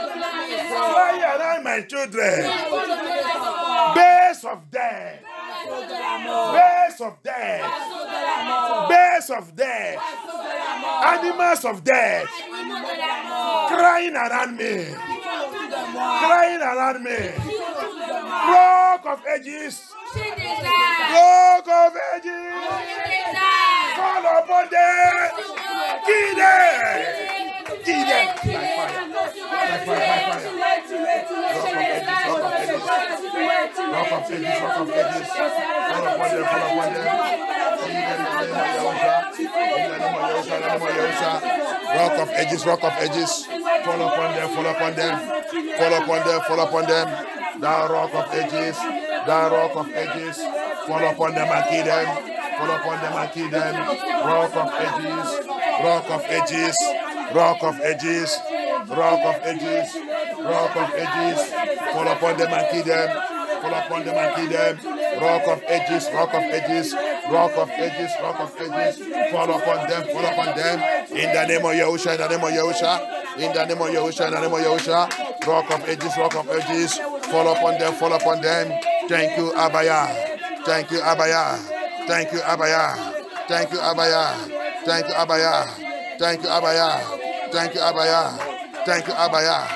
Fly around my children. Base of death. Base of death. Base of death. Animals of death. Crying around me. Crying around me. Rock of ages. Rock of ages. Fall upon them. Kill them. Kill them. Rock of ages, rock of ages, fall upon them, fall upon them, fall upon them, fall upon them. Thou rock of ages, thou rock of ages, fall upon them and kill them, fall upon them and kill them. Rock of ages, rock of ages, rock of ages, rock of ages, rock of ages, fall upon them and kill them, fall upon them and kill them. Rock of ages, rock of ages, rock of ages, rock of ages, fall upon them, fall upon them. In the name of Yahusha, in the name of Yahusha, in the name of Yahusha, in the name of Yahusha, rock of ages, rock of ages, fall upon them, fall upon them. Thank you, Abaya. Thank you, Abaya. Thank you, Abaya. Thank you, Abaya. Thank you, Abaya. Thank you, Abaya. Thank you, Abaya. Thank you, Abaya.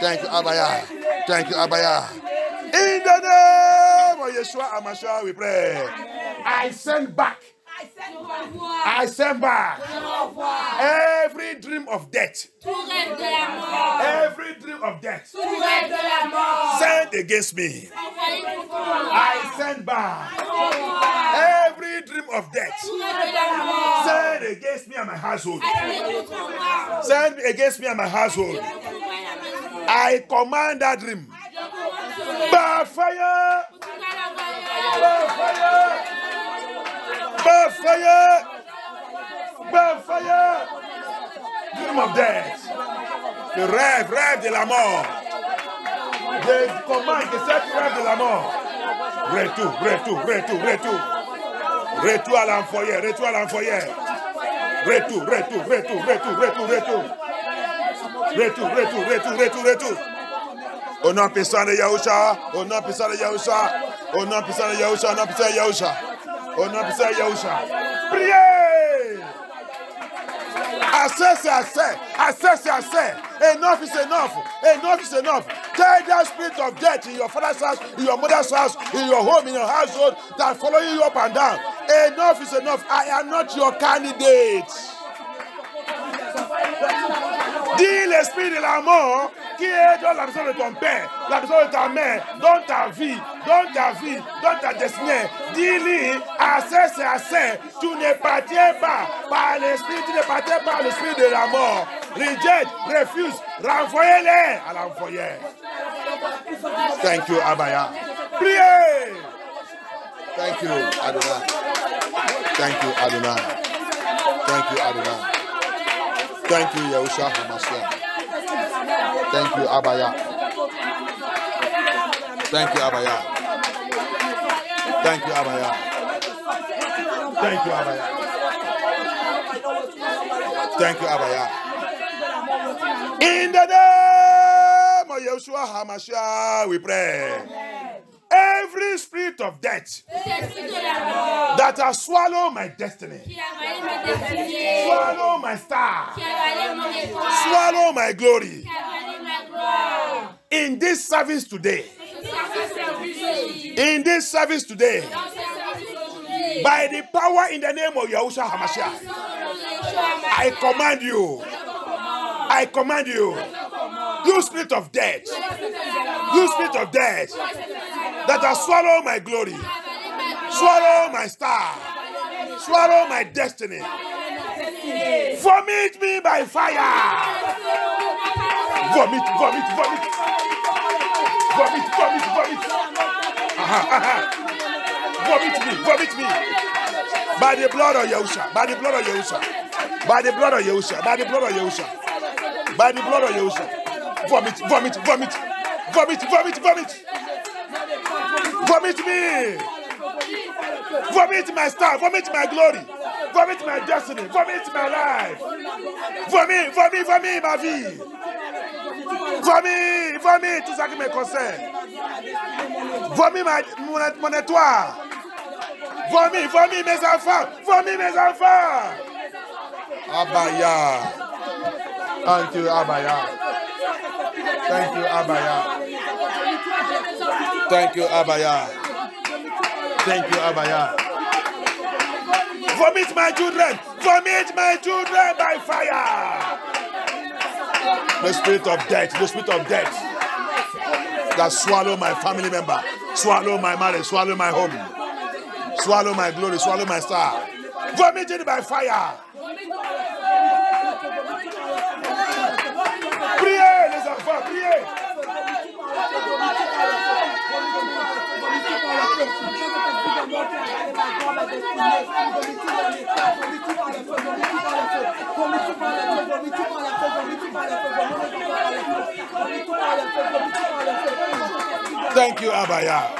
Thank you, Abaya. Thank you, Abaya. In the name of Yeshua Amashua, we pray. I send back. I send back every dream of death. Every dream of death sent against me. I send back of death sent against me and my household. Sent against me and my household. I command that dream by fire, by fire, by fire, by fire. Dream of death. Le rêve, rêve de la mort. They command, they said rêve de la mort. Retour, retour, retour, retour. Retour à l'enfoyer, retour à l'enfoyer. Retour, retour, retour, retour, retour, retour. Retour, retour, retour, retour, retour. Au nom puissant de Yahusha, au nom puissant de Yahusha, au nom puissant de Yahusha, au nom puissant de Yahusha, au nom puissant de Yahusha. Priez! Assez, c'est assez. Assez, c'est assez. Enough is enough. Enough is enough. Tell that spirit of death in your father's house, in your mother's house, in your home, in your household, that following you up and down. Enough is enough. I am not your candidate. Dis l'esprit de la mort qui est dans la maison de ton père, la maison de ta mère, dans ta vie, dans ta vie, dans ta destinée. Dis-lui, assez, c'est assez. Tu n'appartiens pas par l'esprit, tu n'appartiens pas par l'esprit de la mort. Reject, refuse, renvoyez-les à l'envoyer. Thank you, Abaya. Priez. Thank you, Adonai. Thank you, Adonai. Thank you, Adonai. Thank you, Yahusha Hamashiach. Thank you, Abaya. Thank you, Abaya. Thank you, Abaya. Thank you, Abaya. Thank you, Abaya. In the name of Yeshua HaMashiach, we pray. Every spirit of death that has swallowed my destiny, swallow my star, swallow my glory. In this service today, in this service today, by the power in the name of Yahusha Hamashiach, I command you, I command you, you spirit of death, you spirit of death. That has swallowed my glory, swallow my star, swallow my destiny, vomit me by fire, vomit, vomit, vomit, vomit, vomit, vomit, aha, aha. vomit me, vomit me, by the blood of Yahusha, by the blood of Yahusha, by the blood of Yahusha, by the blood of Yahusha, by the blood of Yahusha, vomit, vomit, vomit, vomit, vomit, vomit. Vomit me. Vomit my star. Vomit my glory. Vomit my destiny. Vomit my life. Vomit, vomit, vomit ma vie. Vomis, vomis, tout ça qui me concerne. Vomis ma, mon, mon étoile. Vomis, vomis mes enfants. Vomis mes enfants. Abaya. Thank you, Abaya. Thank you, Abaya. Thank you, Abaya. Thank you, Abaya. Vomit my children. Vomit my children by fire. The spirit of death, the spirit of death that swallow my family member, swallow my marriage, swallow my home, swallow my glory, swallow my star. Vomit it by fire. Priez, les enfants, priez. Thank you, Abaya.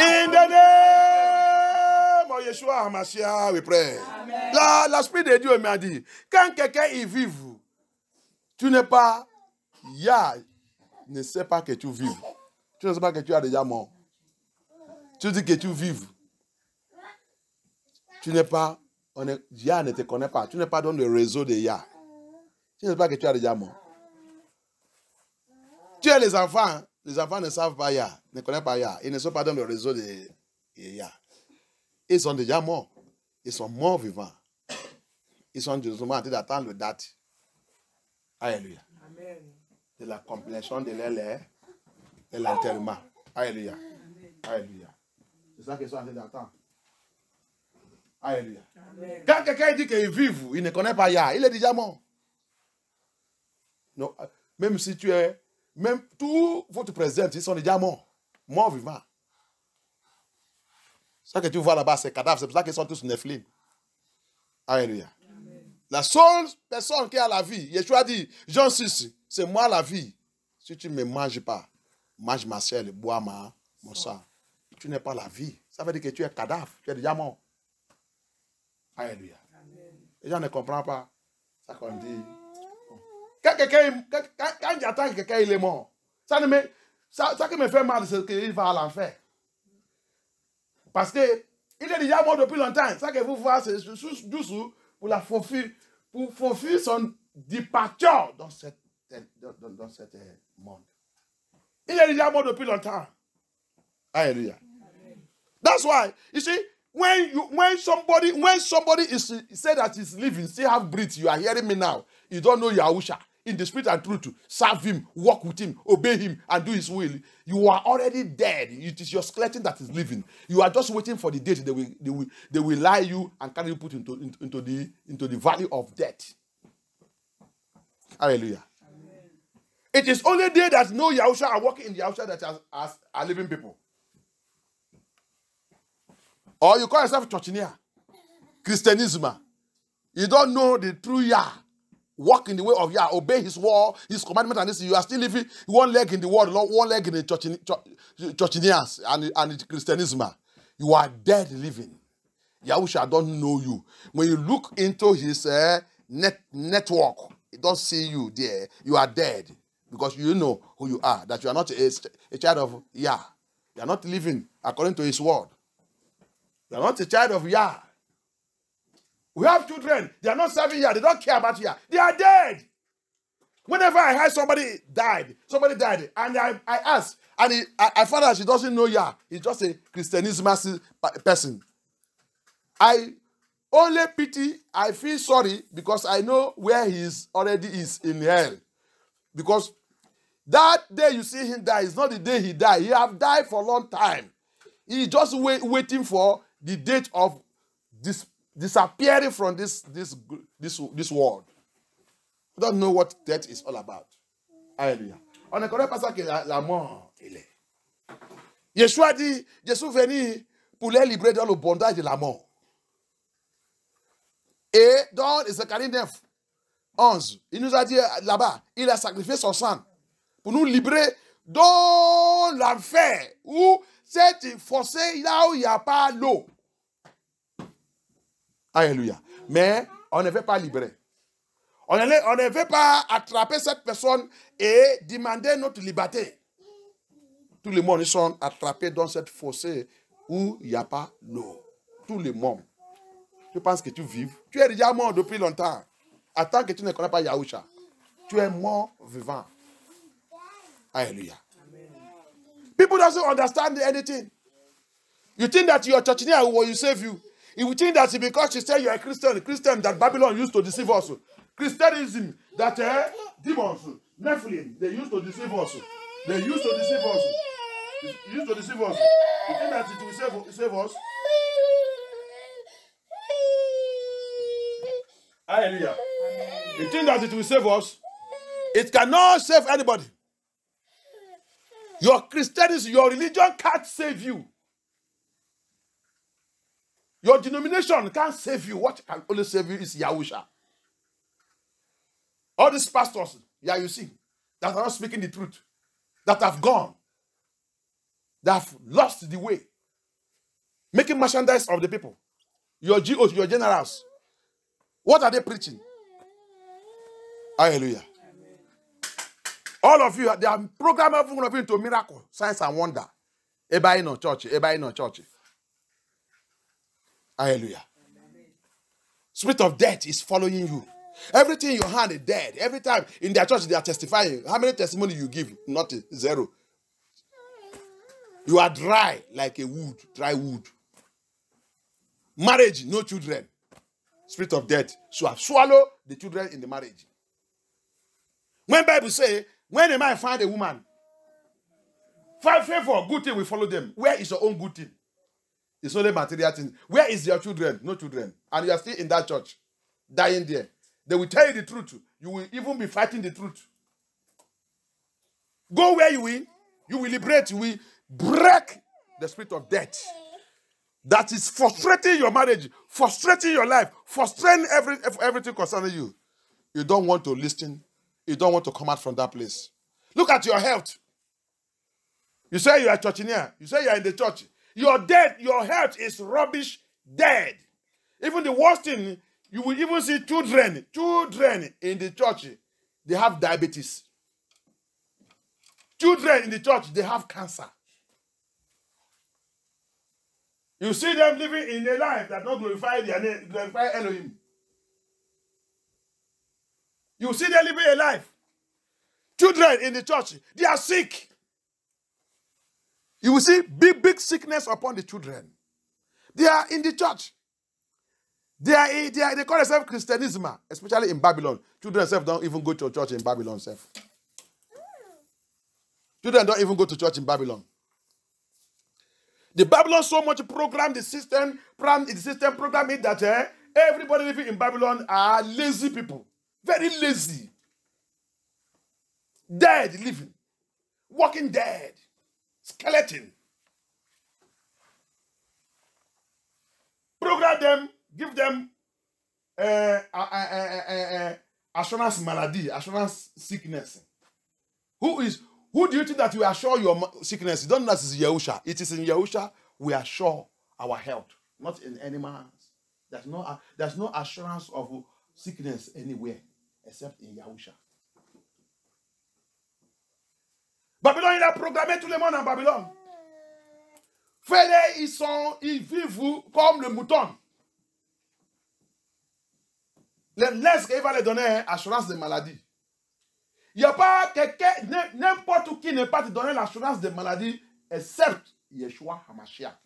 In the name of Yeshua HaMashiach, we pray. La, l'Esprit de Dieu m'a dit, quand quelqu'un y vive, tu n'es pas, ya ne sait pas que tu vives. Tu ne sais pas que tu as déjà mort. Tu dis que tu vives. Tu n'es pas, on est, Ya ne te connaît pas. Tu n'es pas dans le réseau de Ya. Tu ne sais pas que tu as déjà mort. Tu es les enfants. hein. Les enfants ne savent pas Ya, ne connaissent pas Ya. Ils ne sont pas dans le réseau de de Ya. Ils sont déjà morts. Ils sont morts vivants. Ils sont justement en train d'attendre le date. Alléluia. De la complétion de leur et l'enterrement. Alléluia. Alléluia. C'est ça qu'ils sont en train d'attendre. Alléluia. Quand quelqu'un dit qu'il vive, il ne connaît pas Ya, il est déjà mort. Non, même si tu es, même tout votre présent, ils sont déjà morts. Morts vivants. Ça que tu vois là-bas, c'est cadavres. C'est pour ça qu'ils sont tous Nephilim. Alléluia. La seule personne qui a la vie, Yeshua dit, Jean 6, c'est moi la vie. Si tu ne me manges pas, mange ma chair, bois ma, mon sang. Tu n'es pas la vie. Ça veut dire que tu es cadavre. Tu es déjà mort. Alléluia. Les gens ne comprennent pas ça qu'on dit. Quand quelqu'un, quand, j'attends que quelqu'un il est mort, ça, ne me, ça, ça qui me fait mal, c'est qu'il va à l'enfer. Parce que il est déjà mort depuis longtemps. Ça que vous voyez, c'est juste pour la faufir, pour faufir son départure dans cette, dans, dans, dans cet monde. Il est déjà mort depuis longtemps. Alléluia. That's why you see when you when somebody when somebody is say that he's living, still have breath. You are hearing me now. You don't know Yahusha in the spirit and truth. Serve him, walk with him, obey him, and do his will. You are already dead. It is your skeleton that is living. You are just waiting for the date they will they will, they will lie you and carry you put into, into, into the into the valley of death. Hallelujah. It is only they that know Yahusha and walking in Yahusha that are, are, are living people. Or you call yourself churchineer, Christianism. You don't know the true Yah. Walk in the way of Yah, obey his word, his commandment, and this. You are still living one leg in the world, one leg in the churchin- church- churchineers and, and Christianism. You are dead living. Yahusha don't know you. When you look into his uh, net network, he don't see you there. You are dead because you know who you are. That you are not a, a child of Yah. You are not living according to his word. You are not a child of Yah. We have children. They are not serving Yah. They don't care about Yah. They are dead. Whenever I heard somebody died, somebody died, and I, I asked, and he, I, I found out she doesn't know Yah. He's just a Christianism person. I only pity, I feel sorry because I know where he is already is in hell. Because that day you see him die is not the day he died. He have died for a long time. He just wait, waiting for the date of dis, disappearing from this this this this world. I don't know what death is all about. Alléluia. On ne connaît la mort, il est. Yeshua dit, Jésus venu pour les libérer dans le bondage de la mort. Et dans Zacharie 9, 11, il nous a dit là-bas, il a sacrifié son sang pour nous libérer dans l'enfer où c'est forcé là où il n'y a pas l'eau. Alléluia. Mais on ne veut pas libérer. On ne, veut pas attraper cette personne et demander notre liberté. Tout le monde sont attrapés dans cette fossé où il n'y a pas l'eau. Tout le monde. Tu penses que tu vives. Tu es déjà mort depuis longtemps. Attends que tu ne connais pas Yahusha. Tu es mort vivant. Hallelujah. People doesn't understand anything. You think that your church will save you. You think that because you say you're a Christian, Christian that Babylon used to deceive us. Christianism that uh, demons, Nephilim, they used to deceive us. They used to deceive us. They used to deceive us. You think that it will save, save us? Hallelujah. You think that it will save us? It cannot save anybody. Your Christianity, your religion can't save you. Your denomination can't save you. What can only save you is Yahusha. All these pastors, yeah, you see, that are not speaking the truth, that have gone, that have lost the way, making merchandise of the people. Your GOs, your generals. What are they preaching? Hallelujah. All of you, they are programming every one of you into miracle, signs and wonder. Everybody no church, everybody no church. Hallelujah. Spirit of death is following you. Everything in your hand is dead. Every time in their church they are testifying. How many testimony you give? Nothing. Zero. You are dry like a wood, dry wood. Marriage, no children. Spirit of death. So I swallow the children in the marriage. When Bible say, when a man find a woman, find favor, good thing will follow them. Where is your own good thing? It's only material things. Where is your children? No children. And you are still in that church, dying there. They will tell you the truth. You will even be fighting the truth. Go where you will. You will liberate. You will break the spirit of death that is frustrating your marriage, frustrating your life, frustrating every, everything concerning you. You don't want to listen. You don't want to come out from that place. Look at your health. You say you are church here. You say you are in the church. Your dead, your health is rubbish, dead. Even the worst thing, you will even see children, children in the church, they have diabetes. Children in the church, they have cancer. You see them living in a life that not glorify their name, glorify Elohim. You see them living a life. Children in the church, they are sick. You will see big, big sickness upon the children. They are in the church. They are, they, are, they call themselves Christianism, especially in Babylon. Children themselves don't even go to church in Babylon. Self. Children don't even go to church in Babylon. The Babylon so much program the system, program the system program it that eh, everybody living in Babylon are lazy people, very lazy, dead living, walking dead, skeleton. Program them, give them uh, uh, uh, uh, assurance malady, assurance sickness. Who is who do you think that you assure your sickness? You don't know that it's Yahusha. It is in Yahusha we assure our health, not in any man's. There's no, uh, there's no assurance of sickness anywhere except in Yahusha. Babylone, il a programmé tout le monde en Babylone. Fais-les, ils sont, ils vivent comme le mouton. Laisse qu'il va les donner assurance de maladie. Il n'y a pas quelqu'un, n'importe qui ne peut te donner l'assurance de maladie, except Yeshua Hamashiach.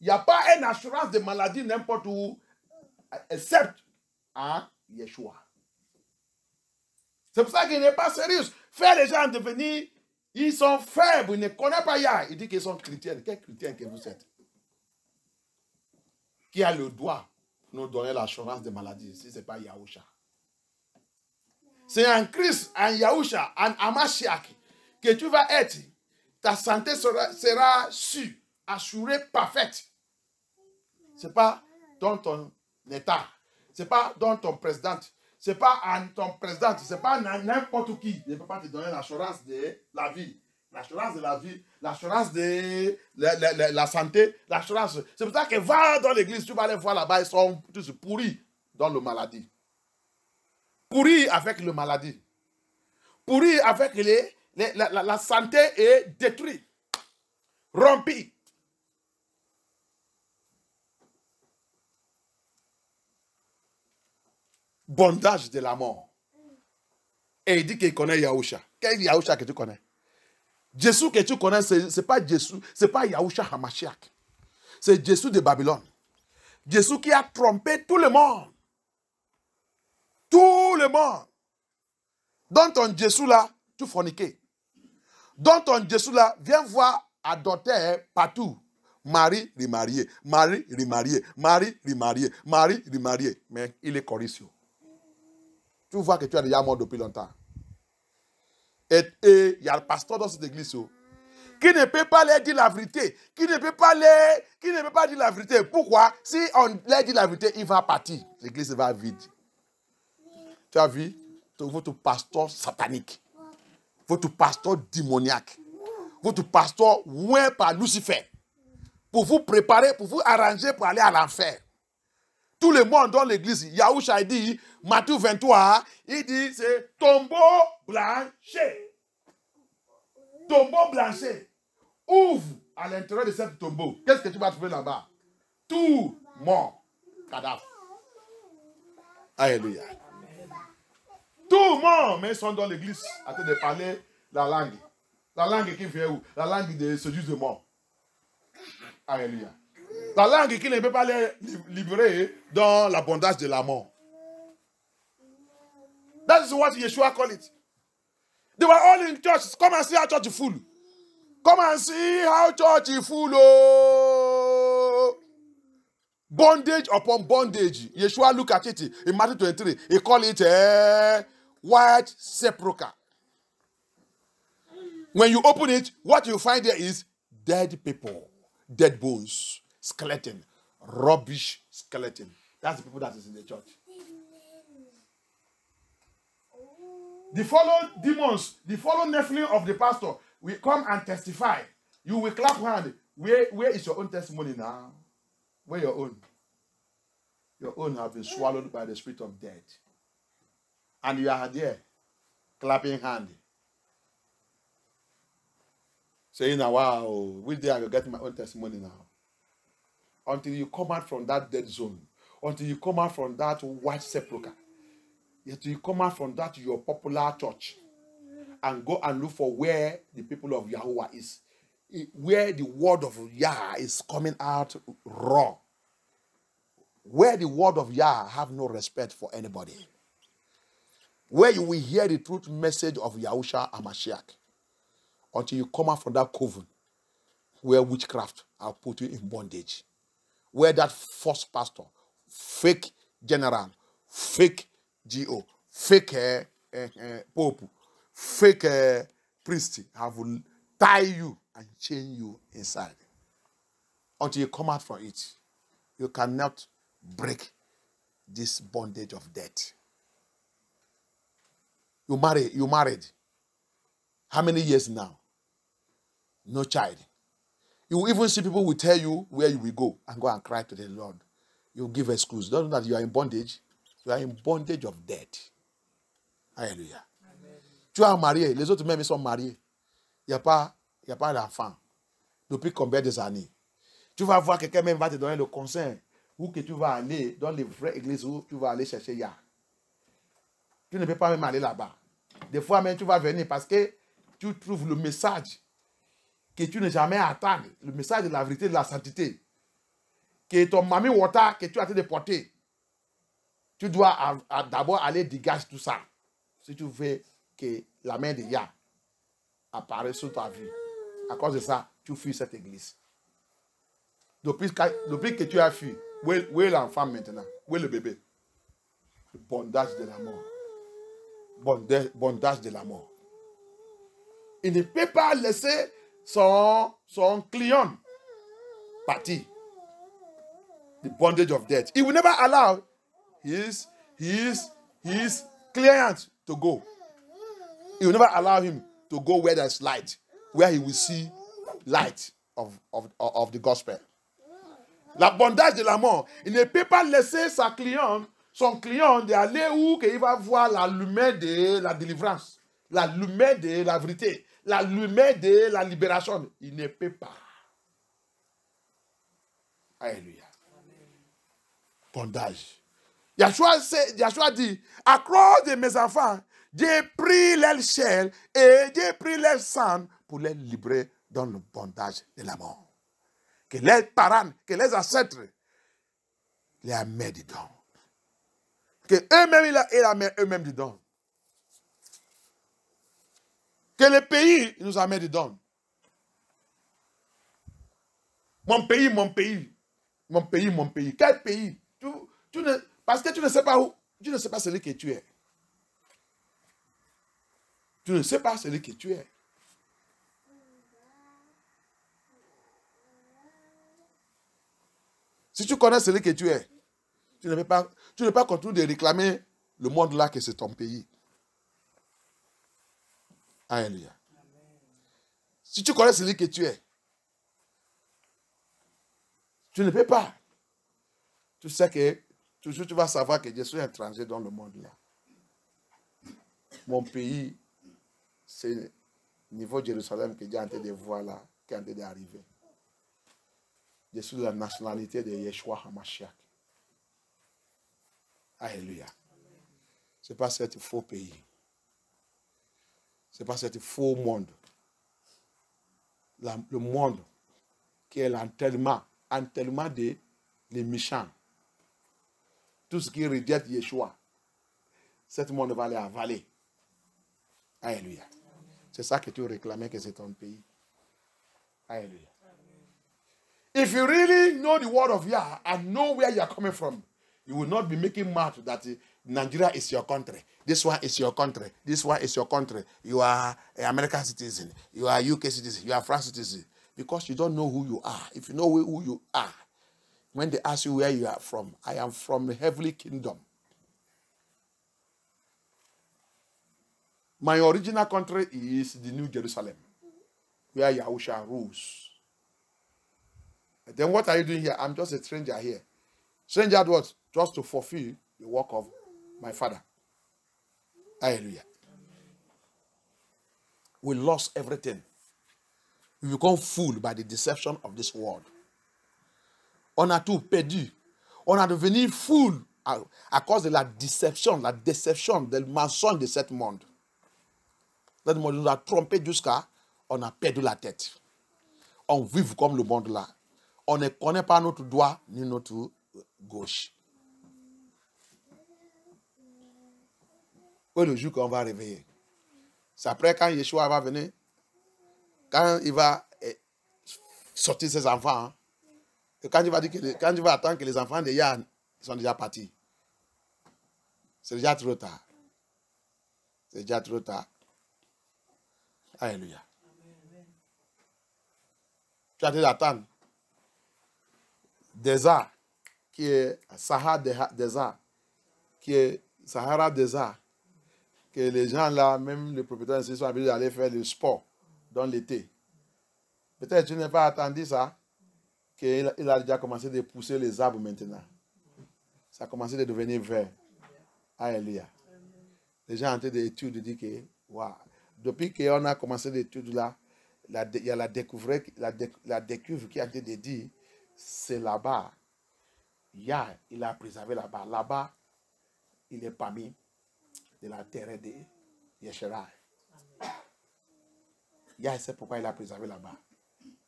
Il n'y a pas une assurance de maladie n'importe où, except à Yeshua. C'est pour ça qu'il n'est pas sérieux. Faire les gens devenir, ils sont faibles, ils ne connaissent pas Yah. Il dit qu'ils sont chrétiens. Quel chrétien que vous êtes Qui a le droit de nous donner l'assurance de maladie si ce n'est pas Yahusha c'est en Christ, en Yahusha, en Amashiach que tu vas être. Ta santé sera, sera sûre, assurée, parfaite. Ce n'est pas dans ton état. Ce n'est pas dans ton président. Ce n'est pas en ton président. Ce n'est pas n'importe qui. ne peut pas te donner l'assurance de la vie. L'assurance de la vie, l'assurance de la, la, santé, l'assurance. C'est pour ça que va dans l'église, tu vas aller voir là-bas, ils sont tous pourris dans le maladie. pourrir avec le maladie. Pourrir avec les, les- la santé est détruite, rompue. Bondage de la mort. Et il dit qu'il connaît Yahusha. Quel Yahusha que tu connais? Jésus que tu connais, ce n'est pas Jésus, c'est pas Yahusha Hamashiach. C'est Jésus de Babylone. Jésus qui a trompé tout le monde. Tout le monde. Dans ton Jésus là, tu forniquais. Dans ton Jésus là, viens voir adopter partout. Marie remariée, Marie remariée, Marie remariée, Marie remariée. Mais il est Corintio. Tu vois que tu es déjà mort depuis longtemps. Et il y a le pasteur dans cette église oh, qui ne peut pas leur dire la vérité, qui ne peut pas leur, qui ne peut pas dire la vérité. Pourquoi? Si on leur dit la vérité, il va partir. L'église va vide. Tu as vu? Votre pasteur satanique, votre pasteur démoniaque, votre pasteur ouin par Lucifer, pour vous préparer, pour vous arranger pour aller à l'enfer. Tout le monde dans l'église, Yahusha dit, Matthieu 23, il dit c'est tombeau blanché. Tombeau blanché. Ouvre à l'intérieur de cette tombeau. Qu'est-ce que tu vas trouver là-bas? Tout mort. Cadavre. Alléluia. Tout mort, mais ils sont dans l'église en train de parler la langue. La langue qui vient où? La langue de ce Dieu de mort. Alléluia. La langue qui ne peut pas les libérer dans l'abondance de la mort. That is what Yeshua call it. They were all in church. Come and see how church is full. Come and see how church is full. Oh. Bondage upon bondage. Yeshua look at it in Matthew 23. He call it a white sepulchre. When you open it, what you find there is dead people, dead bones, skeleton, rubbish skeleton. That's the people that is in the church. The follow demons, the follow nephew of the pastor will come and testify. You will clap hand. Where, where is your own testimony now? Where your own? Your own have been swallowed by the spirit of death. And you are there, clapping hand. Saying, wow, which day I will get my own testimony now? Until you come out from that dead zone, until you come out from that white sepulchre, Yet you come out from that your popular church and go and look for where the people of Yahweh is. Where the word of Yah is coming out raw. Where the word of Yah have no respect for anybody. Where you will hear the truth message of Yahusha Amashiach. Until you come out from that coven where witchcraft are put you in bondage. Where that false pastor, fake general, fake GO, fake uh, uh, pope, fake uh, priest have will tie you and chain you inside. Until you come out from it, you cannot break this bondage of death. You marry, you married. How many years now? No child. You will even see people will tell you where you will go and go and cry to the Lord. You give excuse. Don't know that you are in bondage. You are in bondage of death. Alléluia. Tu as marié, les autres même ils sont mariés. Il n'y a pas, il y a pas d'enfant. Depuis combien des années? Tu vas voir quelqu'un même va te donner le conseil où que tu vas aller dans les vraies églises où tu vas aller chercher Yah. Tu ne peux pas même aller là-bas. Des fois même tu vas venir parce que tu trouves le message que tu n'es jamais attendre, le message de la vérité, de la sainteté, que ton mamie water que tu as été déporté, tu dois d'abord aller dégager tout ça. Si tu veux que la main de Yah apparaisse sur ta vie. À cause de ça, tu fuis cette église. Depuis, que- tu as fui, où est, l'enfant maintenant? Où est le bébé? Le bondage de la mort. Bonda- Bondage de la mort. Il ne peut pas laisser son, son client partir. The bondage of death. He will never allow his, his, his client to go. He will never allow him to go where there's light, where he will see light of, of, of the gospel. La bondage de la mort. Il ne peut pas laisser sa cliente son client d'aller où qu'il va voir la lumière de la délivrance, la lumière de la vérité, la lumière de la libération. Il ne peut pas. Alléluia. Bondage. Yahshua, dit, à cause de mes enfants, j'ai pris leur chair et j'ai pris leur sang pour les libérer dans le bondage de la mort. Que les parents, que les ancêtres les amènent dedans. Que eux-mêmes, ils la mettent eux-mêmes dedans. Que le pays nous amène dedans. Mon pays, mon pays. Mon pays, mon pays. Quel pays? Parce que tu ne sais pas où. Tu ne sais pas celui que tu es. Tu ne sais pas celui que tu es. Si tu connais celui que tu es, tu ne peux pas, tu ne pas continuer de réclamer le monde là que c'est ton pays. Alléluia. Si tu connais celui que tu es, tu ne peux pas. Tu sais que toujours tu vas savoir que je suis étranger dans le monde là. Mon pays, c'est niveau Jérusalem que j'ai en train de voir là, qui est en train d'arriver. Je suis de la nationalité de Yeshua HaMashiach. Alléluia. Ce n'est pas cet faux pays. Ce n'est pas cet faux monde. le monde qui est l'enterrement, enterrement des les méchants. Tout ce qui rejette Yeshua, cet monde va les avaler. Alléluia. C'est ça que tu réclamais que c'est ton pays. Alléluia. If you really know the word of Yah and know where you are coming from, you will not be making mad that Nigeria is your country. This one is your country. This one is your country. You are an American citizen. You are UK citizen. You are France citizen. Because you don't know who you are. If you know who you are, when they ask you where you are from, I am from the heavenly kingdom. My original country is the New Jerusalem, where Yahusha rules. Then what are you doing here? I'm just a stranger here. Stranger at what? Just to fulfill the work of my father. Hallelujah. We lost everything. We become fooled by the deception of this world. On a tout perdu. On a devenu fou à, cause de la déception, la déception, du mensonge de ce monde. Le monde nous a trompé jusqu'à on a perdu la tête. On vit comme le monde là. On ne connaît pas notre droit ni notre gauche. Où le jour qu'on va réveiller. C'est après quand Yeshua va venir, quand il va eh, sortir ses enfants, hein, quand il va que va attendre que les enfants de Yann sont déjà partis, c'est déjà trop tard. C'est déjà trop tard. Alléluia. Tu as dit d'attendre. Désert, qui est Sahara désert, qui est Sahara désert, que les gens là, même les propriétaires sont habitués d'aller faire le sport dans l'été. Peut-être tu n'as pas attendu ça, qu'il il a déjà commencé de pousser les arbres maintenant. Ça a commencé de devenir vert. Alléluia. Les gens ont été d'études disent que, wow, depuis qu'on a commencé l'étude là, il y a la découverte, la, la découverte qui a été dit, c'est là-bas. Yah, il a préservé là-bas. Là-bas, il est parmi de la terre de Yeshua. Yah, c'est pourquoi il a préservé là-bas.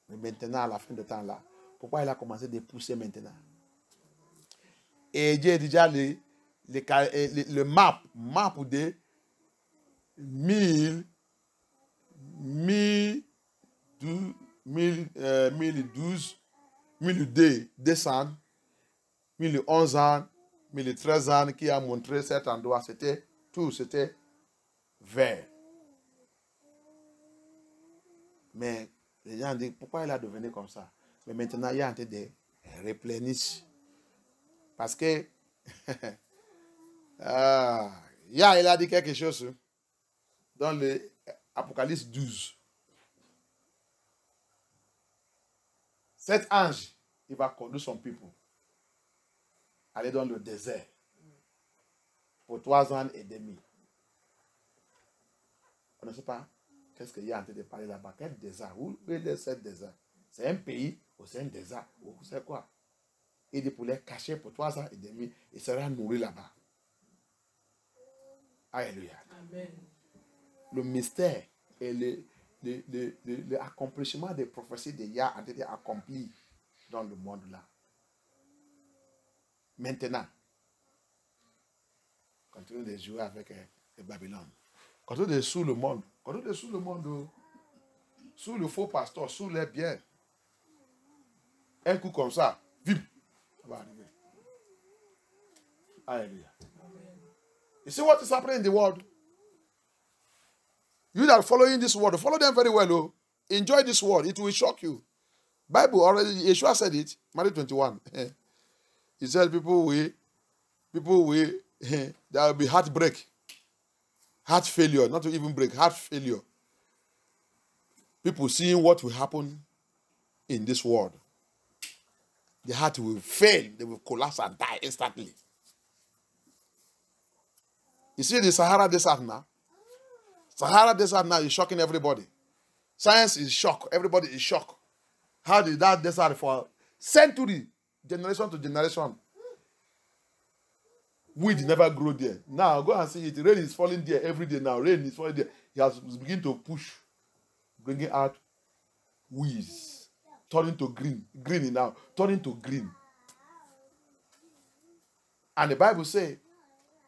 Mais maintenant, à la fin de temps là, pourquoi il a commencé de pousser maintenant? Et Dieu a déjà le, le, map, map de 1000 1012, 1012, 1002 ans, 1011 ans, 1013 ans qui a montré cet endroit. C'était tout, c'était vert. Mais les gens disent, pourquoi il a devenu comme ça? Mais maintenant, il y a un train de. Parce que, ah, il a dit quelque chose dans le Apocalypse 12. Cet ange, il va conduire son peuple aller dans le désert pour trois ans et demi. On ne sait pas qu'est-ce qu'il y a en train de parler là-bas. Quel désert? Où est ce désert? C'est un pays ou c'est un désert? Ou c'est quoi? Il dit pour les cacher pour trois ans et demi, il sera nourri là-bas. Alléluia. Le mystère et l'accomplissement le, des prophéties de Yah a été accompli dans le monde là. Maintenant, continue de jouer avec euh, les Babylone. Continue de sous le monde. Continue de sous le monde. Oh. Sous le faux pasteur, sous les biens. Un coup comme ça, vip, ça va arriver. Alléluia. You see what is happening in the world? You that are following this word, follow them very well. Oh. Enjoy this word. It will shock you. Bible already, Yeshua said it, Matthew 21. he said people will, people will, there will be heartbreak. Heart failure, not to even break, heart failure. People seeing what will happen in this world. The heart will fail, they will collapse and die instantly. You see the Sahara Desert now? Sahara Desert now is shocking everybody. Science is shocked. Everybody is shocked. How did that desert for century, generation to generation? Weed never grow there. Now go and see it. Rain is falling there every day now. Rain is falling there. He has begun to push, bringing out weeds, turning to green. Green now, turning to green. And the Bible say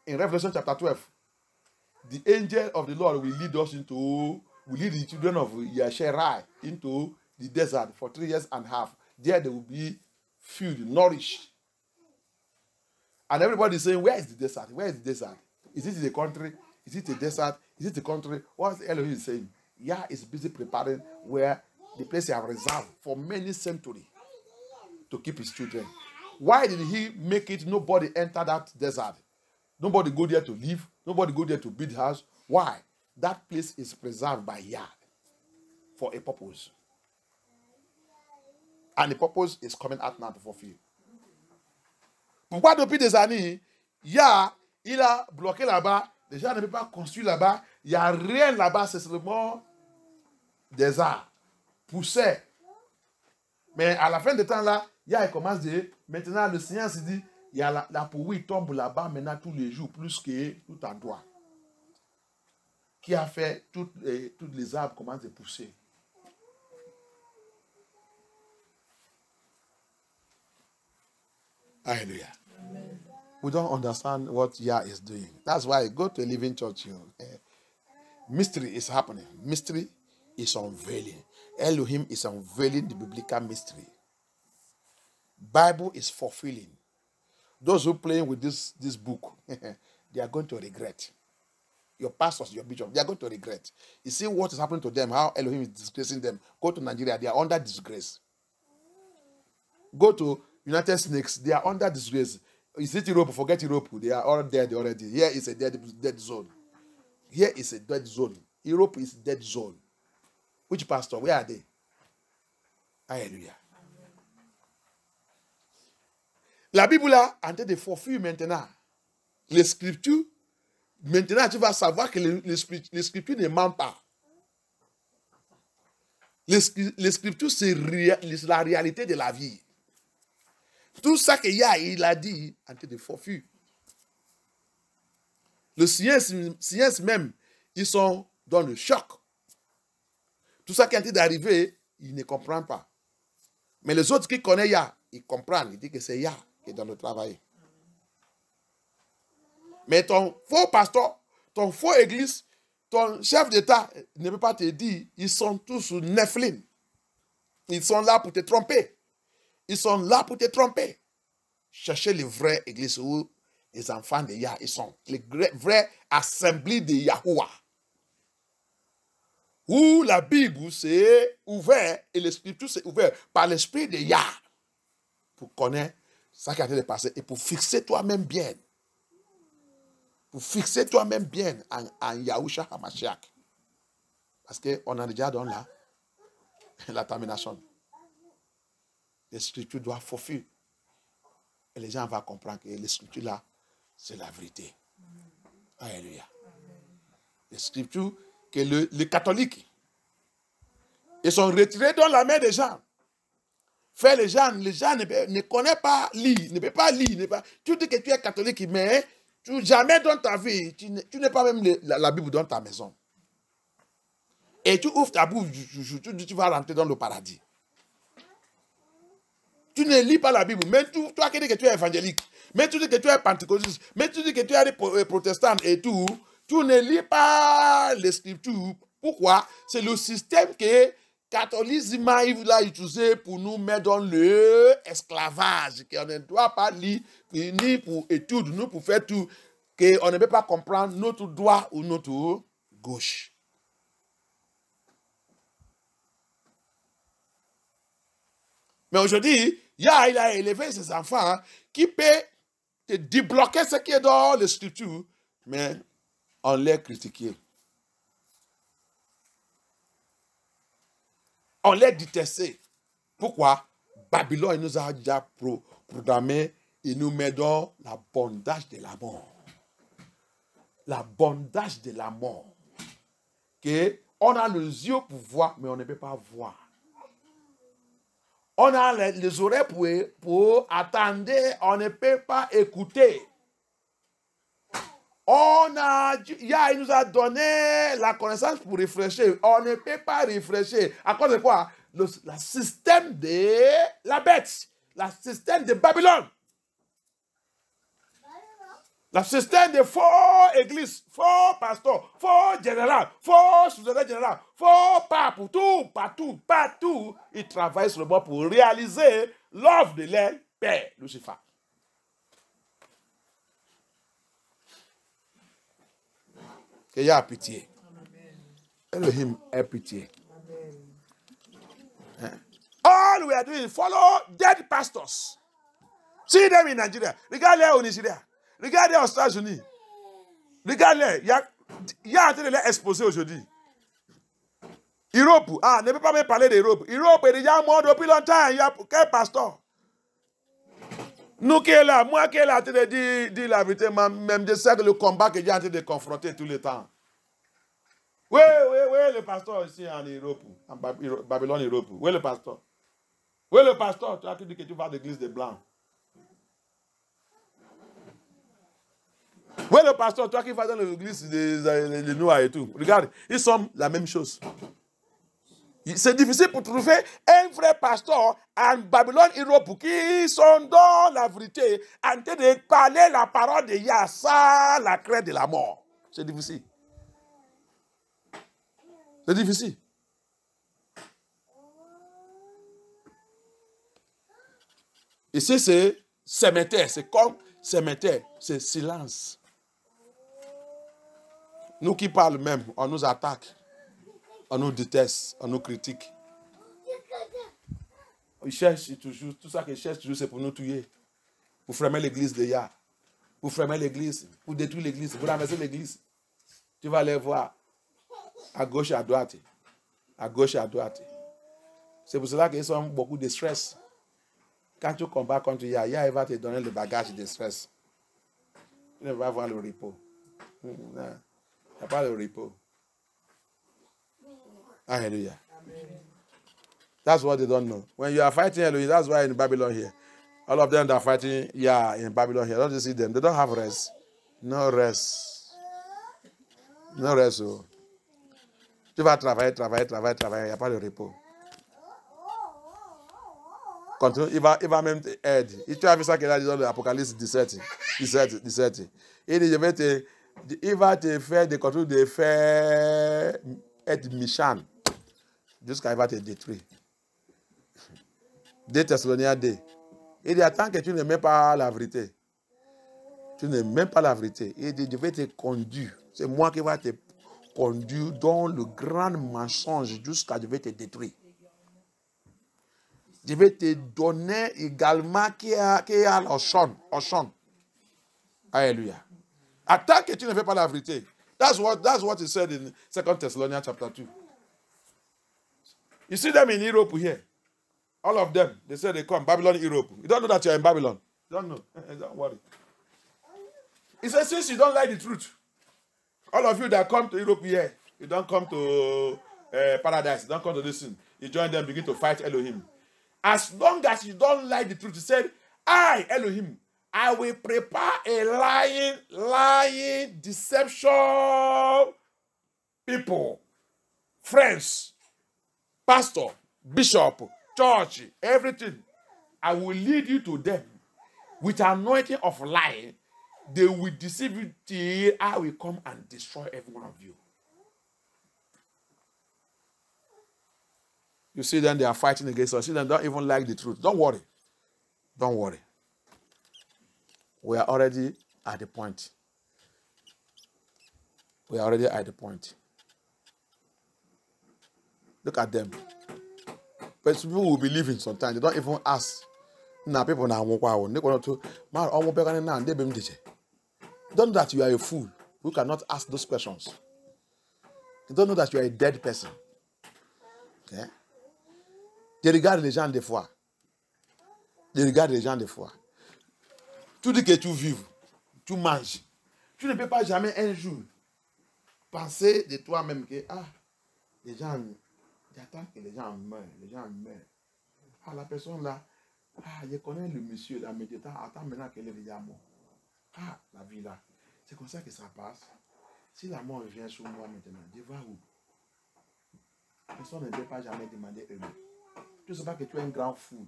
in Revelation chapter 12, the angel of the Lord will lead us into, will lead the children of Yasherai into the desert for three years and a half. There they will be filled, nourished. And everybody is saying, Where is the desert? Where is the desert? Is it the country? Is it a desert? Is it a country? What's Elohim saying? Yah is busy preparing where the place he have reserved for many centuries to keep his children. Why did he make it nobody enter that desert? Nobody go there to live. Nobody go there to build house. Why? That place is preserved by Yah for a purpose. And the purpose is coming out now to fulfill. Pourquoi depuis des années, Yah, il a bloqué là-bas. Les gens ne peuvent pas construire là-bas. Il n'y a rien là-bas, c'est seulement des arbres, poussés. Mais à la fin de temps là, Yah commence à dire, maintenant le Seigneur se dit, il y a la, pourrie tombe là-bas maintenant tous les jours, plus que tout en toi. Qui a fait toutes les, toutes les arbres commencent à pousser. Hallelujah. We don't understand what Yah is doing. That's why go to a living church. You know. Uh, mystery is happening. Mystery is unveiling. Elohim is unveiling the biblical mystery. Bible is fulfilling. Those who playing with this, this book, they are going to regret. Your pastors, your bishop, they are going to regret. You see what is happening to them, how Elohim is disgracing them. Go to Nigeria, they are under disgrace. Go to United Snakes, they are under disgrace. Is it Europe? Forget Europe. They are all dead already. Here is a dead, dead zone. Here is a dead zone. Europe is dead zone. Which pastor? Where are they? Hallelujah. La Bible là, en de maintenant. Les scriptures, maintenant tu vas savoir que les, les, scriptures ne mentent pas. Les scriptures, c'est la réalité de la vie. Tout ça qu'il y a, il a dit, en train de forfait. Le science, même, ils sont dans le choc. Tout ça qui est en train d'arriver, ils ne comprennent pas. Mais les autres qui connaissent Yah, ils comprennent. Ils disent que c'est Yah qui dans le travail. Mais ton faux pasteur, ton faux église, ton chef d'État ne peut pas te dire, ils sont tous sous Nephilim. Ils sont là pour te tromper. Ils sont là pour te tromper. Cherchez les vraies églises où les enfants de Yah, ils sont. Les vraies assemblées de Yahuwah. Où la Bible s'est ouverte et l'Esprit s'est ouvert par l'Esprit de Yah pour connaître ça qui a été passé. Et pour fixer toi-même bien. Pour fixer toi-même bien en, en Yahusha Hamashiach. Parce qu'on a déjà dans là la termination. Les scriptures doivent. Et les gens vont comprendre que les scriptures là, c'est la vérité. Alléluia. Les scriptures que les catholiques, ils sont retirés dans la main des gens. Fait les gens, les gens ne, connaissent pas lire, ne peuvent pas lire. tu dis que tu es catholique, mais tu, jamais dans ta vie, tu n'es pas même la, Bible dans ta maison. Et tu ouvres ta bouche, tu vas rentrer dans le paradis. Tu ne lis pas la Bible, mais toi qui dis que tu es évangélique, mais tu dis que tu es pentecôtiste, mais tu dis que tu es euh, protestant et tout, tu ne lis pas les. Pourquoi? C'est le système que catholicisme a utilisé pour nous mettre dans le esclavage, qu'on ne doit pas lire, ni pour études, ni pour faire tout, qu'on ne peut pas comprendre notre droit ou notre gauche. Mais aujourd'hui, il a élevé ses enfants qui peut te débloquer ce qui est dans les scriptures, mais on les critiqué. On les détesté. Pourquoi? Babylone nous a déjà programmé et nous met dans la bondage de la mort. La bondage de la mort. Que on a les yeux pour voir, mais on ne peut pas voir. On a les, oreilles pour, pour attendre, on ne peut pas écouter. On a, il nous a donné la connaissance pour réfléchir. On ne peut pas réfléchir. À cause de quoi? Le système de la bête, le système de Babylone. Le système de faux églises, faux pasteurs, faux général, faux sous-général général, faux pape, tout, partout, partout, ils travaillent sur le bord pour réaliser l'offre de leur Père, Lucifer. Que y a pitié. Elohim ait pitié. Hein? All we are doing is follow dead pastors. See them in Nigeria. Regardez au Nigeria. Regardez aux États-Unis. Regardez, il a, il y a en train de les exposer aujourd'hui. Europe, ah, ne peut pas même parler d'Europe. Europe est déjà mort depuis longtemps. Il y a quel pasteur Nous qui sommes là, moi qui est là de dire, dire la vérité, même je sais que le combat que j'ai en train de confronter tout le temps. Oui, oui, oui, le pasteur ici en Europe, en Babylone, Europe. Oui, le pasteur. Oui, le pasteur, tu as dit que tu vas à l'église des Blancs. Oui, le pasteur, toi qui vas dans l'église des, Noirs et tout. Regarde, ils sont la même chose. C'est difficile pour trouver un vrai pasteur en Babylone, Europe, qui sont dans la vérité, en train de parler la parole de Yah sans la crainte de la mort. C'est difficile. C'est difficile. Ici, c'est cimetière. C'est comme cimetière. C'est silence. Nous qui parlons même, on nous attaque, on nous déteste, on nous critique. Ils cherchent toujours, tout ça qu'ils cherchent toujours, c'est pour nous tuer. Pour fermer l'église de Yah. Pour fermer l'église, pour détruire l'église, pour ramasser l'église. Tu vas aller voir à gauche et à droite. À gauche et à droite. C'est pour cela qu'ils sont beaucoup de stress. Quand tu combats contre Yah, Yah va te donner le bagage de stress. Tu ne vas avoir le repos. Non. Il n'y a pas de repos. Hallelujah. That's what they don't know. When you are fighting Elohim, that's why in Babylon here, all of them that are fighting, yeah, in Babylon here, don't you see them? They don't have rest. No rest. No rest. Oh. Tu vas travailler, travailler, travailler, travailler, il n'y a pas de repos. Continue, il va, il va même t'aider. Et tu as vu ça qu'il a dit dans l'Apocalypse 17, 17, 17. Il dit, je vais te il va te faire des contrôles de faire être méchant jusqu'à te détruire. 2 Thessaloniciens 2. Il dit, attends que tu ne mets pas la vérité. Tu ne mets pas la vérité. Il dit, je vais te conduire. C'est moi qui vais te conduire dans le grand mensonge jusqu'à te détruire. Je vais te donner également qui a, qui a champ. Alléluia. Attends que tu ne fais pas la vérité. That's what, that's what he said in 2 Thessalonians chapter 2. You see them in Europe here. All of them. They say they come. Babylon, Europe. You don't know that you're in Babylon. You don't know. don't worry. He says, since you don't like the truth, All of you that come to Europe here, you don't come to uh, paradise, you don't come to listen. You join them, begin to fight Elohim. As long as you don't like the truth, he said, I, Elohim, I will prepare a lying, lying, deception people, friends, pastor, bishop, church, everything. I will lead you to them with anointing of lying. They will deceive you till I will come and destroy every one of you. You see them, they are fighting against us. See them, don't even like the truth. Don't worry. Don't worry. We are already at the point. We are already at the point. Look at them. But people will be living sometimes. They don't even ask. Now people now won't wow. They want to man almost better now. They be Don't know that you are a fool who cannot ask those questions. You don't know that you are a dead person. Okay? They regardent les gens des fois. They regardent les gens des fois. Tu dis que tu vives, tu manges. Tu ne peux pas jamais un jour penser de toi-même que ah, les gens, j'attends que les gens meurent, les gens meurent. Ah, la personne là, ah, je connais le monsieur là, mais attends maintenant qu'elle est déjà mort. Ah, la vie là, c'est comme ça que ça passe. Si la mort vient sur moi maintenant, je vais où? Personne ne peut pas jamais demander heureux. Tu ne sais pas que tu es un grand fou.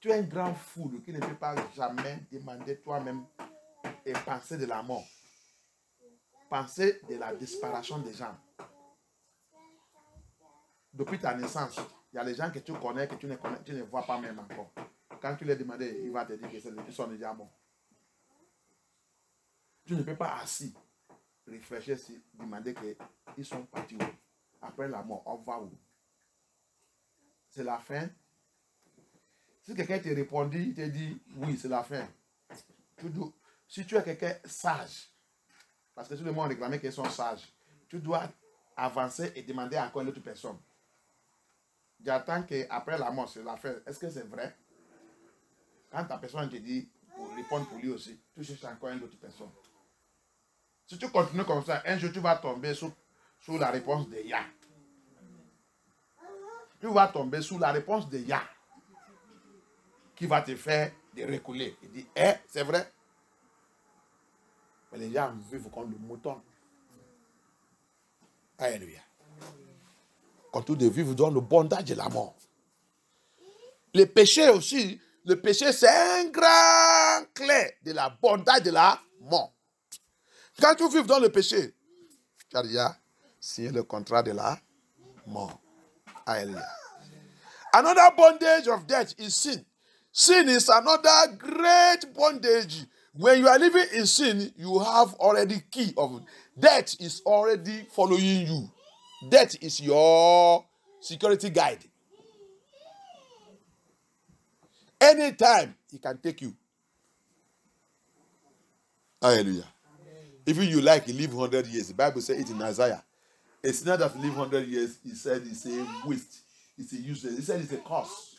Tu es un grand fou qui ne peut pas jamais demander toi-même et penser de la mort. Penser de la disparition des gens. Depuis ta naissance, il y a des gens que tu connais, que tu ne, connais, tu ne vois pas même encore. Quand tu les demandes, il va te dire que c'est sont déjà morts. Tu ne peux pas assis réfléchir, demander qu'ils sont partis où. Après la mort, on va où? C'est la fin. Si quelqu'un te répondit, il te dit oui, c'est la fin. Tu dois, si tu es quelqu'un sage, parce que tout le monde réclame qu'ils sont sages, tu dois avancer et demander encore une autre personne. J'attends qu'après la mort, c'est la fin. Est-ce que c'est vrai? Quand ta personne te dit pour répondre pour lui aussi, tu cherches encore une autre personne. Si tu continues comme ça, un jour tu vas tomber sous, sous la réponse de Ya tu vas tomber sous la réponse de Ya qui va te faire de reculer. Il dit, eh, c'est vrai. Mais les gens vivent comme le mouton. Alléluia. Quand tu vivre dans le bondage de la mort. Le péché aussi, le péché c'est un grand clé de la bondage de la mort. Quand tu vis dans le péché, tu as déjà signé le contrat de la mort. Hallelujah. Another bondage of death is sin. Sin is another great bondage. When you are living in sin, you have already key of death is already following you. Death is your security guide. Anytime he can take you. Hallelujah. Even you like, live 100 years. The Bible says it in Isaiah. It's not that live 100 years, he said it's a waste. It's a useless. He said it's a cost.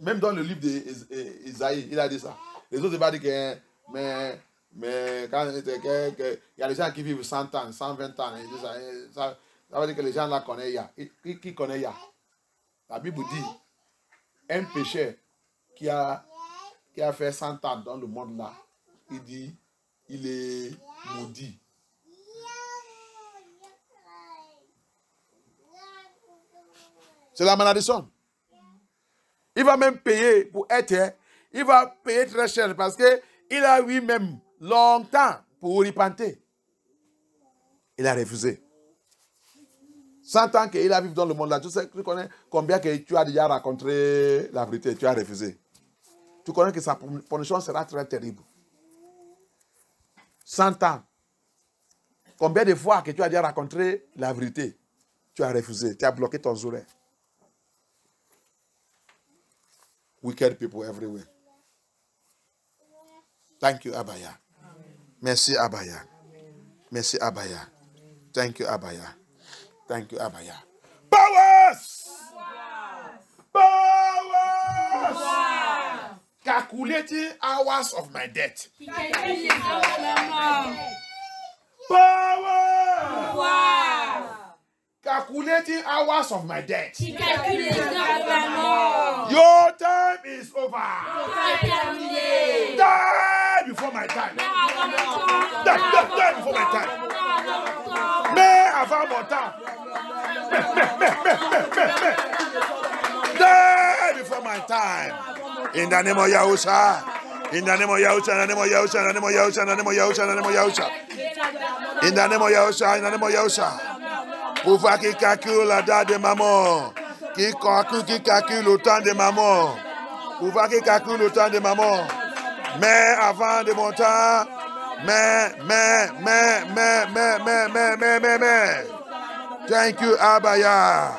Même dans le livre d'Isaïe, il a dit ça. Les autres, il va dire que, mais, mais quand il y a des gens qui vivent 100 ans, 120 ans, dit ça, veut dire que les gens là connaissent Ya. Qui, qui connaît Ya La Bible dit, un pécheur qui a, qui a fait 100 ans dans le monde là, il dit, il est maudit. C'est la malédiction. Il va même payer pour être, il va payer très cher parce qu'il a eu même longtemps pour repenter. Il a refusé. 100 ans qu'il a vécu dans le monde là, tu sais, tu connais combien que tu as déjà rencontré la vérité, tu as refusé. Tu connais que sa punition sera très terrible. 100 ans. Combien de fois que tu as déjà rencontré la vérité, tu as refusé, tu as bloqué ton oreille. Wicked people everywhere. Thank you, Abaya. Merci, Abaya. Merci, Abaya. Thank you, Abaya. Thank you, Abaya. Powers! Powers! calculating hours of my death. qui calcule Calculating hours of my death. Your time is over. Die before my time. Die, die, die before my time. Mais avant mon temps. Die before my time. In the name of Yahusha. In the name of Yahusha, in the name of Yahusha, in the name of Yahusha, in the name of Yahusha, in the name of Yahusha. In the name of Yahusha, in the name of Yahusha. Pouvoir qui calcule la date de maman. Qui calcule, qui calcule le temps de maman. Pouvoir qui calcule le temps de maman. Mais avant de mon temps. Mais, mais, mais, mais, mais, mais, mais, mais, mais, mais. Thank you, Abaya.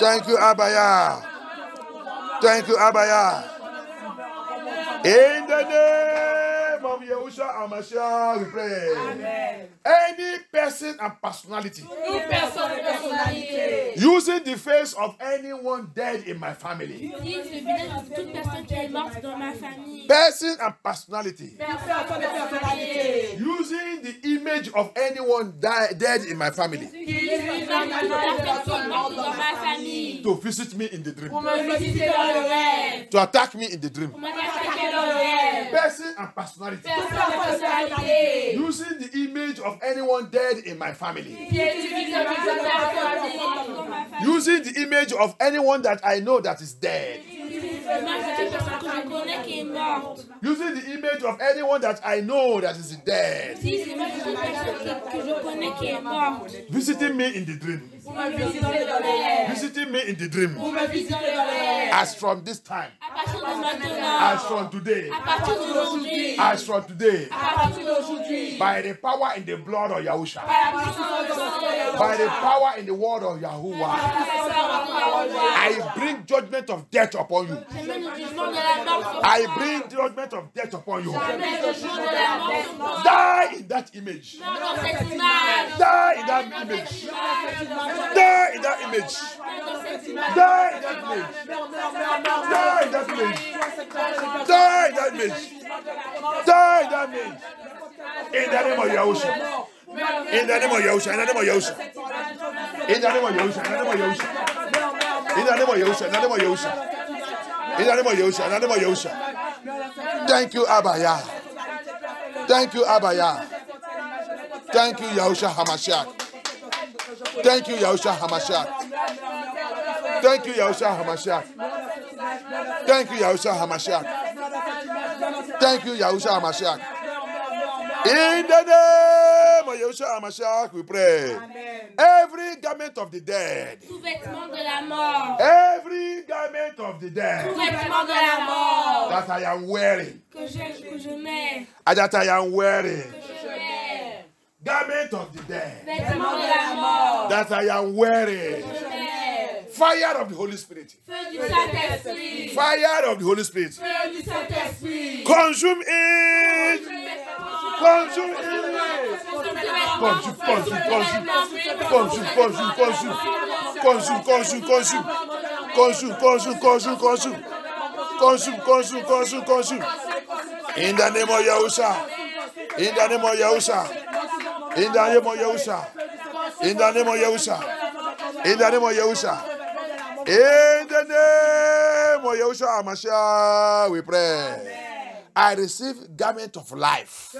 Thank you, Abaya. Thank you, Abaya. In the name name of Yahusha Amashia, we pray. Amen. Any person and personality, any person and personality using the face of anyone dead in my family, person and personality using the image of anyone dead in my family. To visit me in the dream, to attack me in the dream, person and personality. prosperity. Using the image of anyone dead in my family. Using the image of anyone that I know that is dead. Using the image of anyone that I know that is dead. Visiting me in the dream. Visiting me in the dream. As from this time. As from today. As from today. By the power in the blood of Yahusha. By the power in the word of Yahuwah. I bring judgment of death upon you. Mort sur I bring judgment of death upon you. Die in that image. Die in that image. Die in that image. Die in that image. Die in that image. Die in that image. Die in that image. In the name of Yahusha. In the name of Yahusha. In the name of Yahusha. In the name of Yahusha. In the name of Yahusha. In the name of Yahusha. In the name of Yahusha. In the name of Yahusha. In the name of Yahusha. Thank you, Abaya. Thank you, Abaya. Thank you, Yahusha Hamashiach. Thank you, Yahusha Hamashiach. Thank you, Yahusha Hamashiach. Thank you, Yahusha Hamashiach. Thank you, Yahusha Hamashiach. In the name of Yeshua Hamashiach, we pray. Amen. Every garment of the dead. De la mort. Every garment of the dead. De la mort. That I am wearing. Que je, que je That I am wearing. Garment of the dead. De la mort. That I am wearing. Fire of the Holy Spirit. Fire of the Holy Spirit. Consume it. Conjure illness. Conjure, conjure, conjure. Conjure, conjure, conjure. Conjure, conjure, conjure. Conjure, conjure, conjure, conjure. Conjure, conjure, conjure, conjure. In the name of Yahusha. In the name of Yahusha. In the name of Yahusha. In the name of Yahusha. In the name of Yahusha. In the name of Yahusha Mashiach, we pray. Amen. I receive garment of life.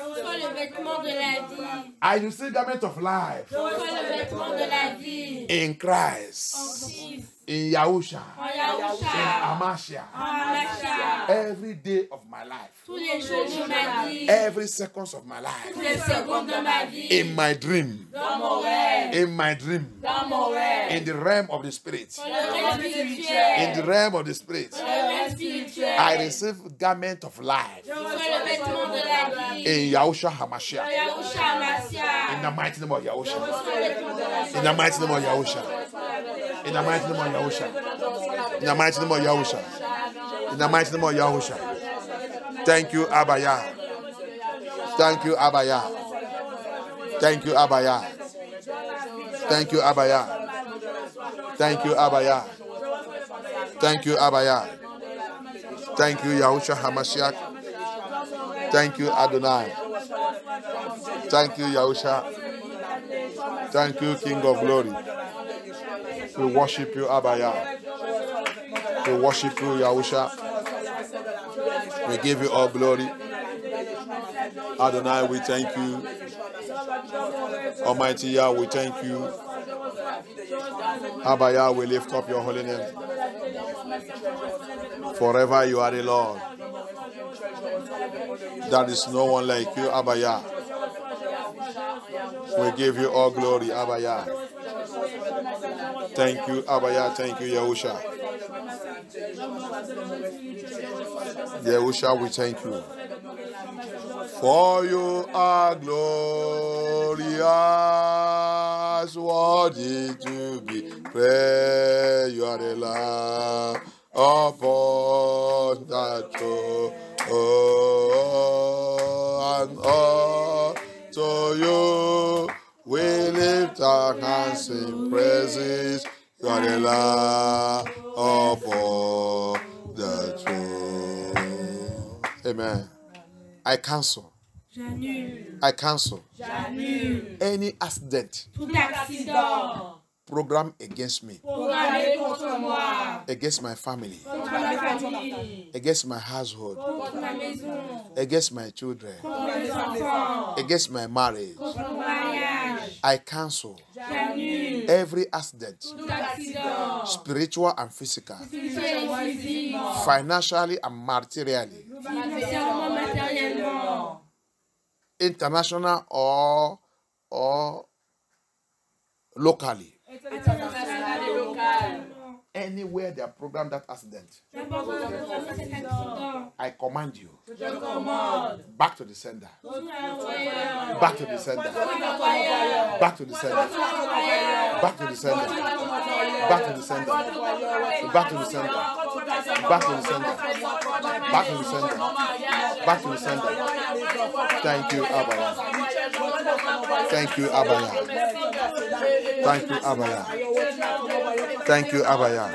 I receive garment of life. In Christ in Yahusha, in Amasha, every day of my life, every seconds of my life, in my dream, in my dream, in the realm of the spirit, in the realm of the spirit, I receive garment of life. In Yahusha Hamashiach, in the mighty name of Yahusha, in the mighty name of Yahusha, in the mighty name of Yahusha. In the mighty name of Yahusha. In the mighty name of Yahusha. Thank you, Abaya. Thank you, Abaya. Thank you, Abaya. Thank you, Abaya. Thank you, Abaya. Thank you, Abaya. Thank you, Yahusha Hamashiach. Thank you, Adonai. Thank you, Yahusha. Thank you, King of Glory. We worship you, Abaya. We worship you, Yahusha. We give you all glory. Adonai, we thank you. Almighty Yah, we thank you. Abaya, we lift up your holy name. Forever you are the Lord. There is no one like you, Abaya. We give you all glory, Abaya. Thank you, Abaya. Thank you, Yahusha. Yahusha, we thank you. For you are glorious, worthy to be praised. You are the Lamb upon that throne. And all to you we lift our hands in praises. You are the Lamb upon the throne. Amen. I cancel. I cancel any accident program against me, against my family, against my household, against my children, against my marriage. I cancel every accident, spiritual and physical, financially and materially, international or or locally. Anywhere they have programmed that accident, I command you back to the sender. Back to the sender. Back to the sender. Back to the sender. Back to the sender. Back to the sender. Back to the sender. Back to the sender. Back to the sender. Thank you, Abaya. Thank you, Abaya. Thank you, Abaya. Thank you, Abaya.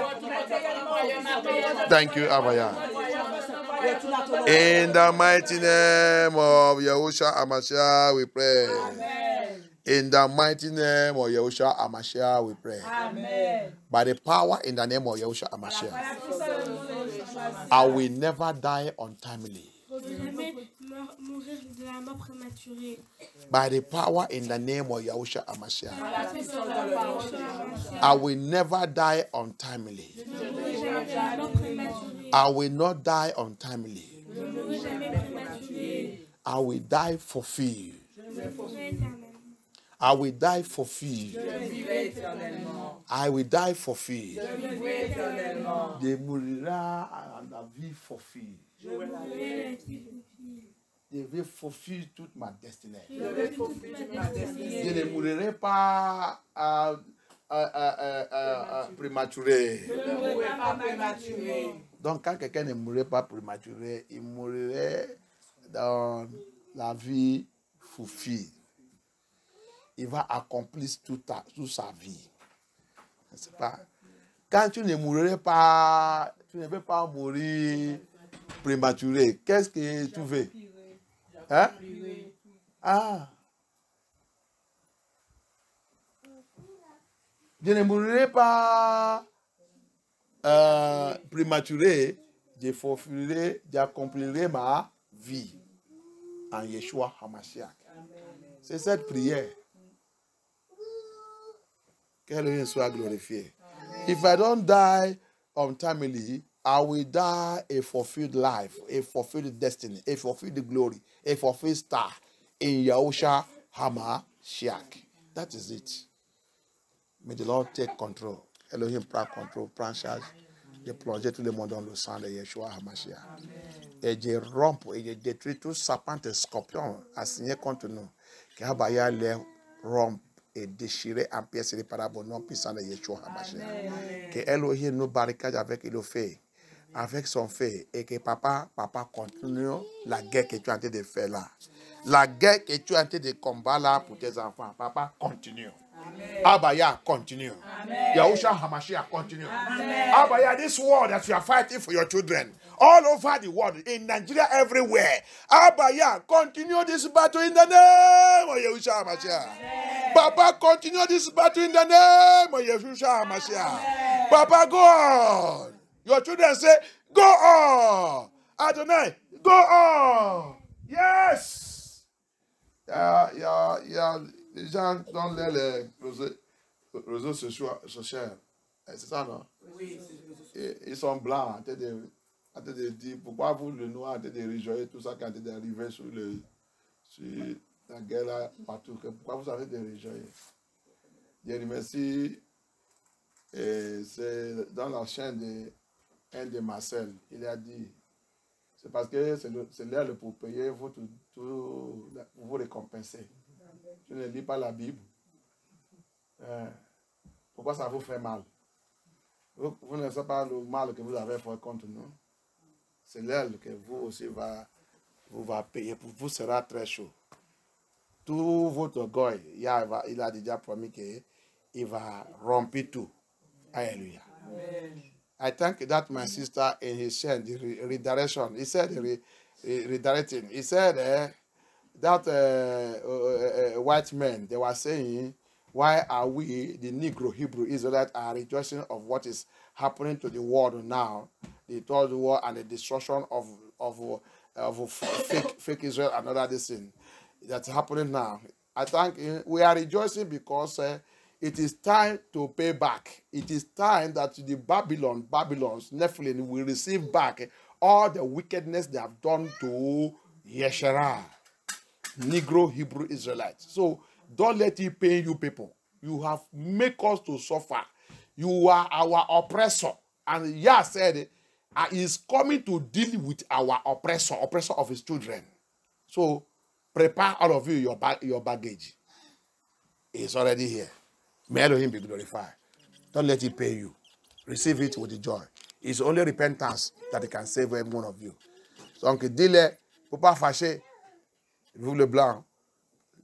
Thank you, Abaya. In the mighty name of Yahusha Amashia, we pray. In the mighty name of Yahusha Amashia, we pray. By the power in the name of Yahusha Amashia, I will never die untimely. By the power in the name of Yahusha Amashiach. I will never die untimely. I will not die untimely. I will die for fear. I will die for fear. I will die for fear. Je mourira à for fear. Je vais fulfill toute ma destinée. Je vais toute ma destinée. Je ne mourrai pas à, à, à, à, à- à prématuré. Je ne mourrai pas prématurée. Donc, quand quelqu'un ne mourrait pas prématuré, il mourrait dans la vie fulfilled. Il va accomplir toute, ta- toute sa vie. C'est pas? Quand tu ne mourrais pas, tu ne veux pas mourir prématuré, qu'est-ce que tu veux? Hein? Ah. Je ne mourrai pas euh, prématuré, je fulfillerai, j'accomplirai ma vie en Yeshua HaMashiach. C'est cette prière. Que le soit glorifié. If I don't die untimely, I will die a fulfilled life, a fulfilled destiny, a fulfilled glory, a fulfilled star in Yahusha Hamashiach. That is it. May the Lord take control. Elohim pran control, pran charge. The plunge to the modern Lusan, the Yeshua Hamashiach. Ẹ̀jẹ̀ rọ́mpù, ẹ̀jẹ̀ detritus, serpent, scorpion, àsìyẹ́ kọ́ntínú. Kí a bá yá lẹ rọ́mpù. et déchiré en pièces de parabole, non puissant de Yeshua HaMashiach. Que Elohim nous barricade avec le fait. Avec son feu. Et que papa, papa continue la guerre que tu es en train de faire là. La guerre que tu es en train de combattre là pour tes enfants. Papa, continue. Abaya, continue. Yahusha Hamashiach, continue. Abaya, this war that you are fighting for your children, all over the world, in Nigeria, everywhere. Abaya, continue this battle in the name of Yahushua Mashiach. Papa, continue this battle in the name of Yahushua Mashiach. Papa, go on. Your children say, go on. Adonai, go on. Yes. Yeah, yeah, yeah. Les gens dans les, les réseaux, réseaux sociaux. Eh, C'est ça, non? Et ils sont blancs en train de, en train de dire pourquoi vous, le noir, en train de rejoindre tout ça qui est d'arriver sur, le, sur la guerre là, partout. pourquoi vous avez de rejoindre? Je remercie, et c'est dans la chaîne de un de Marcel, il a dit c'est parce que c'est l'heure pour payer, vous, vous récompenser. Je ne lis pas la Bible. Hein? Pourquoi ça vous fait mal? Vous, ne savez pas le mal que vous avez fait contre nous. C'est l'heure que vous aussi va, vous va payer. Pour vous sera très chaud. Tout votre orgueil, il a, va- il a déjà promis qu'il va rompre tout. Alléluia. I think that my sister in his chain, the re- redirection, he said re, re- redirecting. He said eh, that uh, uh, uh, white men, they were saying, why are we, the Negro Hebrew Israelites, are rejoicing of what is happening to the world now, the third war and the destruction of of of fake fake Israel and other this thing that's happening now. I think eh, we are rejoicing because uh, it is time to pay back. It is time that the Babylon, Babylon's Nephilim will receive back all the wickedness they have done to Yeshua. Negro Hebrew Israelites. So don't let it pain you people. You have make us to suffer. You are our oppressor. And Yah said uh, he is coming to deal with our oppressor, oppressor of his children. So prepare all of you your, ba- your baggage. It's already here. May Elohim be glorified. Don't let it pay you. Receive it with joy. It's only repentance that can save every one of you. Donc, dis-le, faut pas fâcher. Vous le blanc.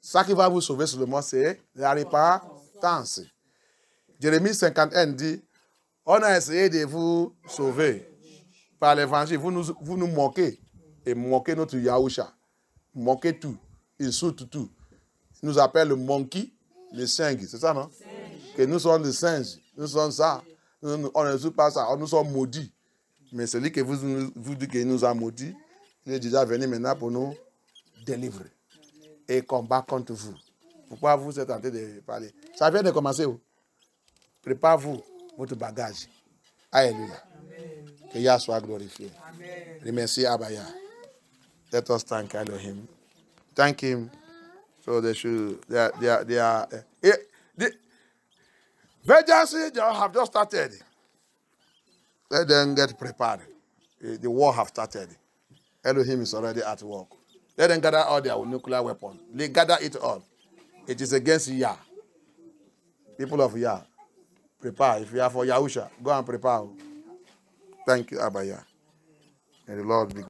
Ça qui va vous sauver seulement, c'est la repentance. Jérémie 51 dit, on a essayé de vous sauver par l'évangile. Vous nous, vous nous moquez et moquez notre Yahusha. Moquez tout. Insulte tout. Il nous appelle le monkey, le singe. C'est ça, non? Que nous sommes des singes. Nous sommes ça. Nous- on ne joue pas ça. Nous sommes maudits. Mais celui que vous, vous dites qu'il nous a maudits, il est déjà venu maintenant pour nous délivrer et combattre contre vous. Pourquoi vous êtes en train de parler? Ça vient de commencer. Prépare-vous votre bagage. Alléluia. Que Yah soit glorifié. Remercie Abaya. Let us thank Elohim. Thank him. So they should, they are, they are, they are eh, eh, vengeance have just started. Let them get prepared. Eh, The war have started. Elohim is already at work. Let them gather all their nuclear weapons. They gather it all. It is against Yah. People of Yah, prepare. If you are for Yahusha, go and prepare. Thank you, Abaya. May the Lord be